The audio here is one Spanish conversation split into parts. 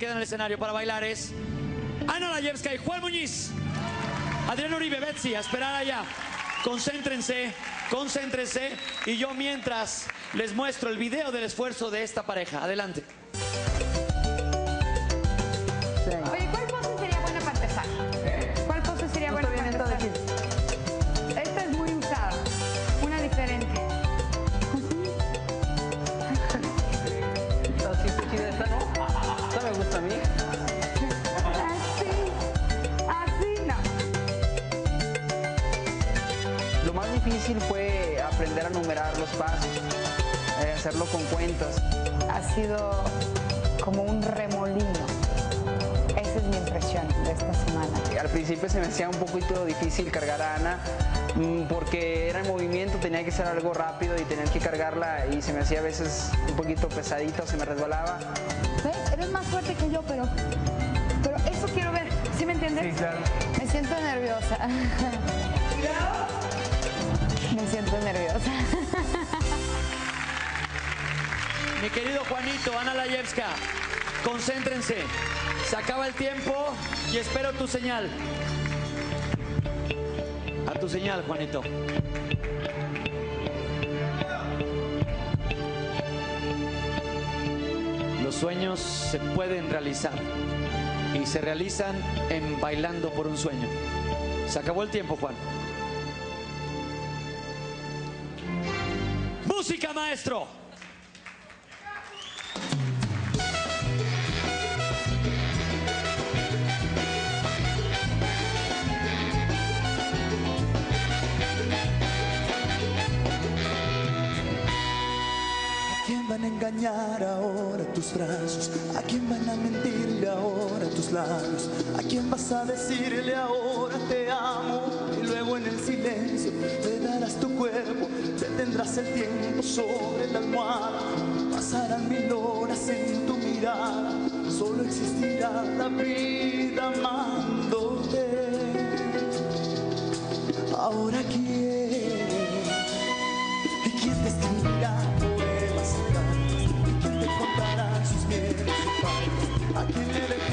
queda en el escenario para bailar es Ana Layevska y Juan Muñiz. Adrián Uribe, Betsy, a esperar allá. Concéntrense, concéntrense. Y yo mientras les muestro el video del esfuerzo de esta pareja. Adelante. Difícil fue aprender a numerar los pasos, eh, hacerlo con cuentas. Ha sido como un remolino. Esa es mi impresión de esta semana. Al principio se me hacía un poquito difícil cargar a Ana mm, porque era en movimiento, tenía que ser algo rápido y tener que cargarla y se me hacía a veces un poquito pesadito, se me resbalaba. ¿Ves? Eres más fuerte que yo, pero, pero eso quiero ver. ¿Sí me entiendes? Sí, claro. Me siento nerviosa. Me siento nerviosa. Mi querido Juanito, Ana Layevska, concéntrense. Se acaba el tiempo y espero tu señal. A tu señal, Juanito. Los sueños se pueden realizar y se realizan en bailando por un sueño. Se acabó el tiempo, Juan. Música, maestro. ¿A quién van a engañar ahora tus brazos? ¿A quién van a mentirle ahora tus labios? ¿A quién vas a decirle ahora detendrás el tiempo sobre la almohada. Pasarán mil horas en tu mirada, solo existirá la vida amándote. Ahora quién ¿Y quién te escribirá poemas y quién te contará sus miedos y faltas? ¿A quién le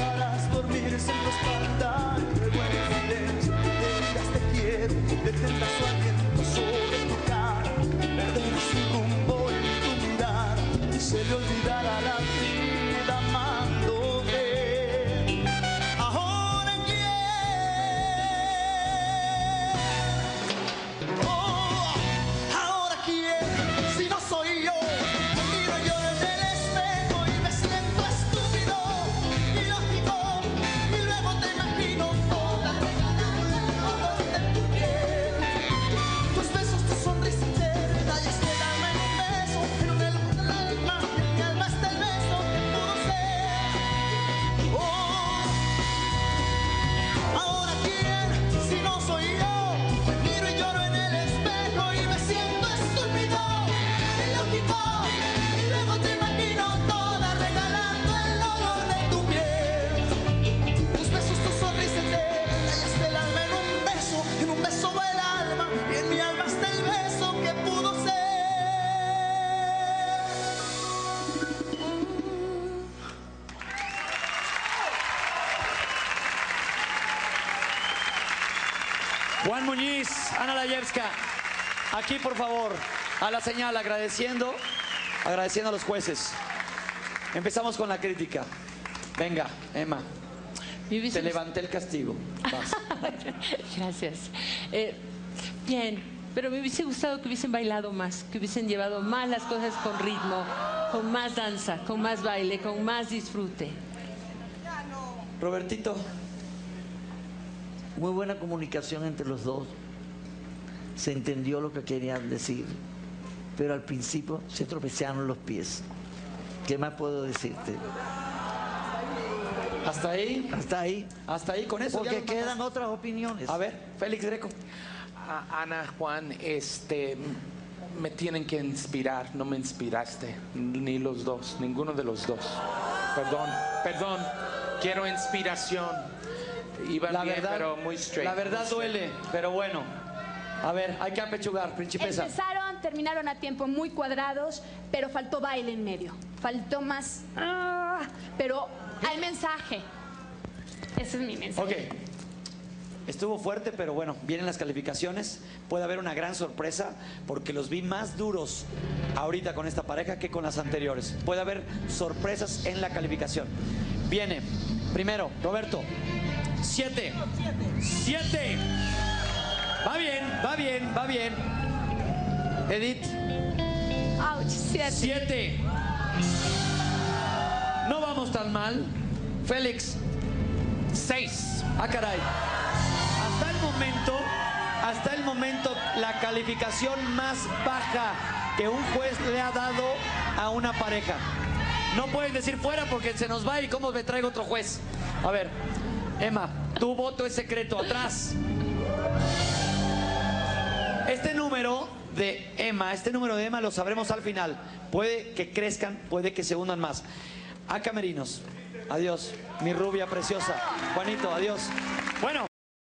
Juan Muñiz, Ana Layevska, aquí por favor, a la señal, agradeciendo, agradeciendo a los jueces. Empezamos con la crítica. Venga, Emma, te levanté el castigo. Vas. Gracias. Eh, bien, pero me hubiese gustado que hubiesen bailado más, que hubiesen llevado más las cosas con ritmo, con más danza, con más baile, con más disfrute. Robertito, Muy buena comunicación entre los dos. Se entendió lo que querían decir. Pero al principio se tropezaron los pies. ¿Qué más puedo decirte? hasta ahí, Hasta ahí. hasta ahí con eso. Porque quedan otras opiniones. A ver, Félix Greco. A- Ana, Juan, este, me tienen que inspirar, no me inspiraste, ni los dos, ninguno de los dos. Perdón, perdón, quiero inspiración. Iban La bien, verdad, pero muy straight. la verdad muy straight. duele, pero bueno. A ver, hay que apechugar, principesa. Empezaron, terminaron a tiempo muy cuadrados, pero faltó baile en medio. Faltó más. ah, pero hay mensaje. Ese es mi mensaje. Ok. Estuvo fuerte, pero bueno, vienen las calificaciones. Puede haber una gran sorpresa porque los vi más duros ahorita con esta pareja que con las anteriores. Puede haber sorpresas en la calificación. Viene, primero, Roberto, siete. Siete. Va bien, va bien, va bien. Edith, Ouch, siete. siete. No vamos tan mal. Félix, Seis. Ah, caray. Hasta el momento, hasta el momento, la calificación más baja que un juez le ha dado a una pareja. No pueden decir fuera porque se nos va y cómo me traigo otro juez. A ver, Emma, tu voto es secreto atrás. Este número de Emma, este número de Emma lo sabremos al final. Puede que crezcan, puede que se hundan más. A Camerinos. Adiós, mi rubia preciosa. Juanito, adiós. Bueno.